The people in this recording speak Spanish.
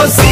cocina.